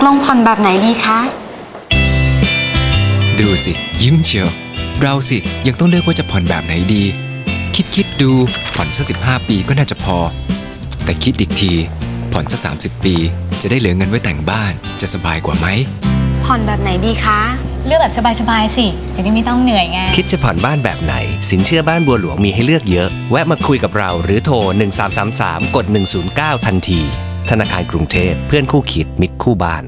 กลงผ่อนแบบไหนดีคะ ดูสิ ยิ้มเชียว เราสิยังต้องเลือกว่าจะผ่อนแบบไหนดี คิดคิดดูผ่อนสักสิปีก็น่าจะพอ แต่คิดอีกที ผ่อนสักสาปี จะได้เหลือเงินไว้แต่งบ้านจะสบายกว่าไหม ผ่อนแบบไหนดีคะ เลือกแบบสบายๆสิ จะได้ไม่ต้องเหนื่อยไง คิดจะผ่อนบ้านแบบไหน สินเชื่อบ้านบัวหลวงมีให้เลือกเยอะ แวะมาคุยกับเราหรือโทร 1333 กด 109 ทันที ธนาคารกรุงเทพเพื่อนคู่คิดมิตรคู่บ้าน